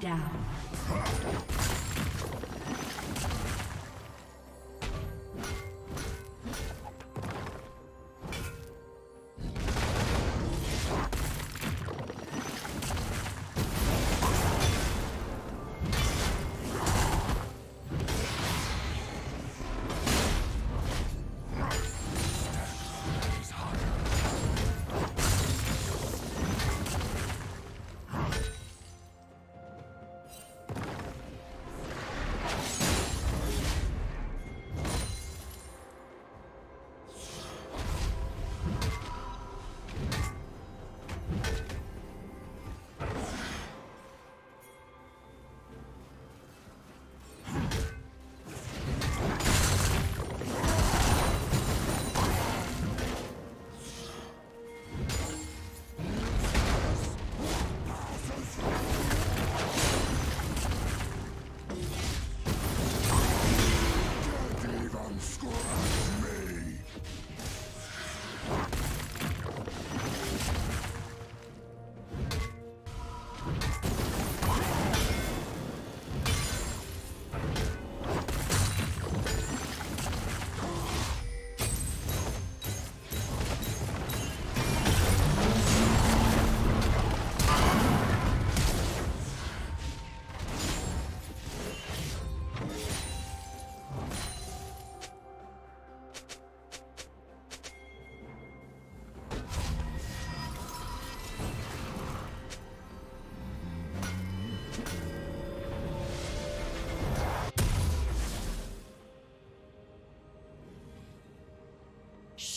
Down.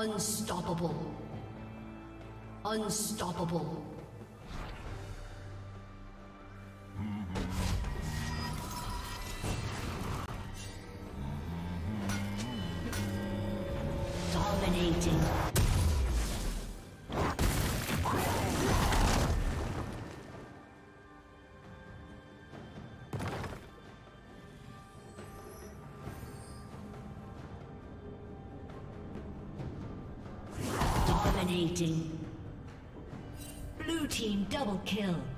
Unstoppable. Unstoppable. Dominating. Kill.